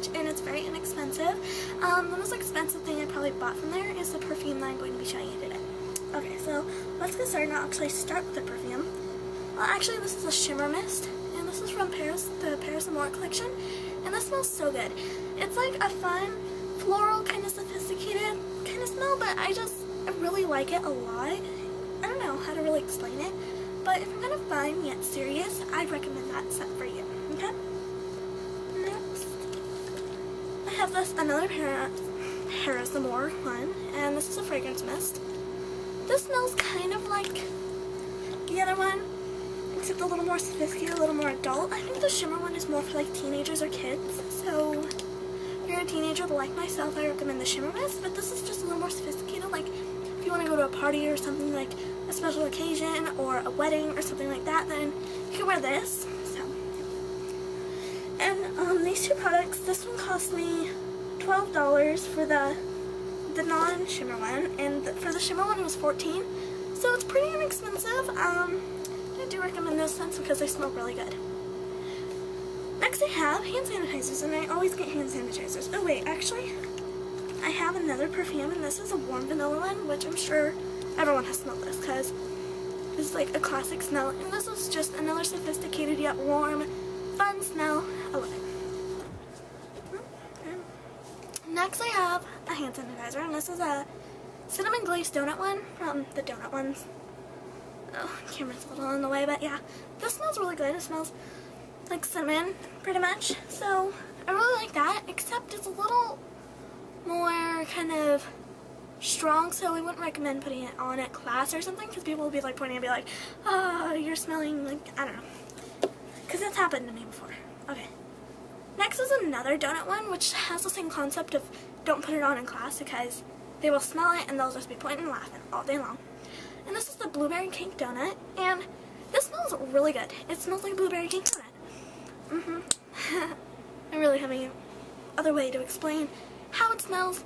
much, and it's very inexpensive. Um, the most expensive thing I probably bought from there is the perfume that I'm going to be showing you today. Okay, so let's get started. I'll actually start with the perfume. Well, actually, this is a shimmer mist, and this is from Paris, the Paris Amour collection, and this smells so good. It's like a fun, floral, kind of sophisticated kind of smell, but I just I really like it a lot. I don't know how to really explain it, but if you're kind of fun yet serious, I'd recommend that scent for you. Okay. Next, I have this another Paris Amour one, and this is a fragrance mist. This smells kind of like the other one, except a little more sophisticated, a little more adult. I think the shimmer one is more for like teenagers or kids, so if you're a teenager like myself, I recommend the shimmer mist, but this is just a little more sophisticated, like if you want to go to a party or something like a special occasion or a wedding or something like that, then you can wear this. Um, these two products, this one cost me $12 for the the non-shimmer one, and for the shimmer one it was 14 so it's pretty inexpensive. Um, I do recommend those scents because they smell really good. Next I have hand sanitizers, and I always get hand sanitizers. Oh wait, actually, I have another perfume, and this is a warm vanilla one, which I'm sure everyone has smelled this, because this is like a classic smell, and this is just another sophisticated yet warm, I love it. Next I have a hand sanitizer, and this is a cinnamon glazed donut one from the donut ones. Oh, camera's a little in the way, but yeah. This smells really good. It smells like cinnamon, pretty much. So, I really like that, except it's a little more kind of strong, so I wouldn't recommend putting it on at class or something, because people will be like pointing and be like, oh, you're smelling like, I don't know. Happened to me before. Okay. Next is another donut one, which has the same concept of don't put it on in class because they will smell it and they'll just be pointing and laughing all day long. And this is the blueberry cake donut, and this smells really good. It smells like blueberry cake donut. Mm-hmm. I really have any other way to explain how it smells.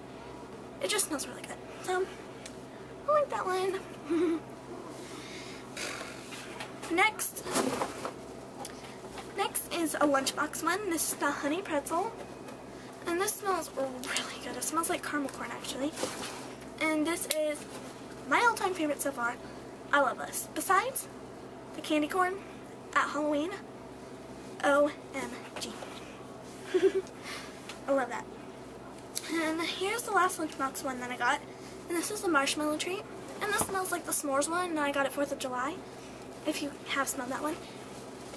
It just smells really good. So, I like that one. Next is a lunchbox one. This is the honey pretzel. And this smells really good. It smells like caramel corn actually. And this is my all-time favorite so far. I love this. Besides the candy corn at Halloween, OMG. I love that. And here's the last lunchbox one that I got. And this is the marshmallow treat. And this smells like the s'mores one, and I got it 4th of July, if you have smelled that one.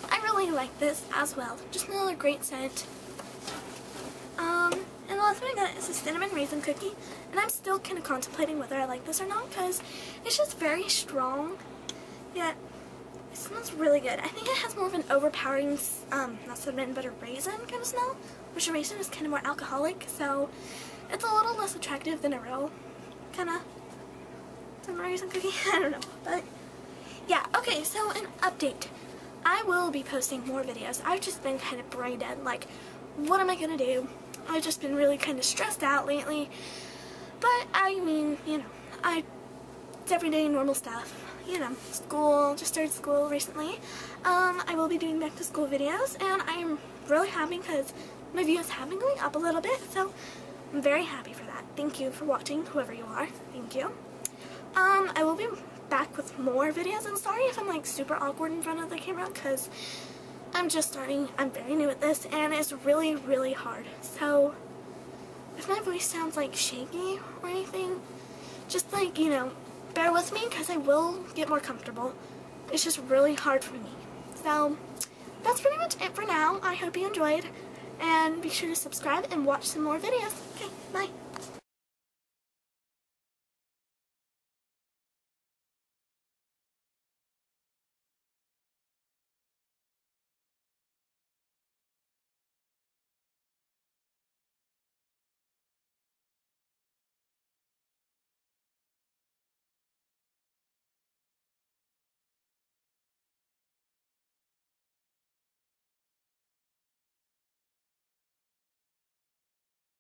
I really like this as well. Just another great scent. Um, and the last one I got is a cinnamon raisin cookie, and I'm still kind of contemplating whether I like this or not, because it's just very strong, yet it smells really good. I think it has more of an overpowering, um, not cinnamon, but a raisin kind of smell, which a raisin is kind of more alcoholic, so it's a little less attractive than a real kind of cinnamon raisin cookie. I don't know, but yeah, okay, so an update. I will be posting more videos. I've just been kind of brain dead, like, what am I going to do? I've just been really kind of stressed out lately. But, I mean, you know, I, it's everyday normal stuff. You know, school, just started school recently. Um, I will be doing back to school videos, and I'm really happy because my views have been going up a little bit, so I'm very happy for that. Thank you for watching, whoever you are. Thank you. Um, I will be back with more videos. I'm sorry if I'm like super awkward in front of the camera because I'm just starting, I'm very new at this, and it's really, really hard. So, if my voice sounds like shaky or anything, just like, you know, bear with me because I will get more comfortable. It's just really hard for me. So, that's pretty much it for now. I hope you enjoyed, and be sure to subscribe and watch some more videos. Okay, bye.